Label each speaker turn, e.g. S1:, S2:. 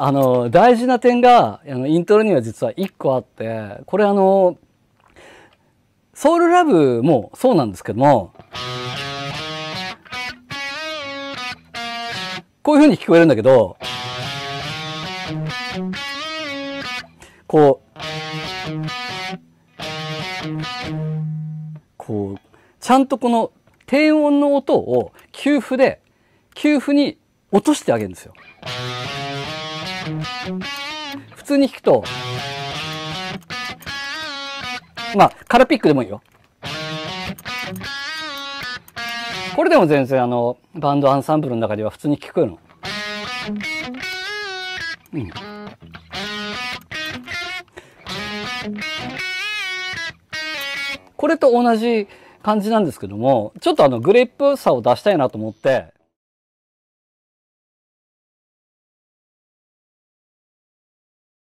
S1: あの、大事な点が、あの、イントロには実は1個あって、これあの、ソウルラブもそうなんですけども、こういう風に聞こえるんだけど、こう、こう、ちゃんとこの低音の音を給付で、給付に落としてあげるんですよ。普通に弾くと、まあ、カラピックでもいいよ。これでも全然あの、バンドアンサンブルの中では普通に聞こえるの。うん。これと同じ感じなんですけども、ちょっとあのグレープさを出したいなと思って、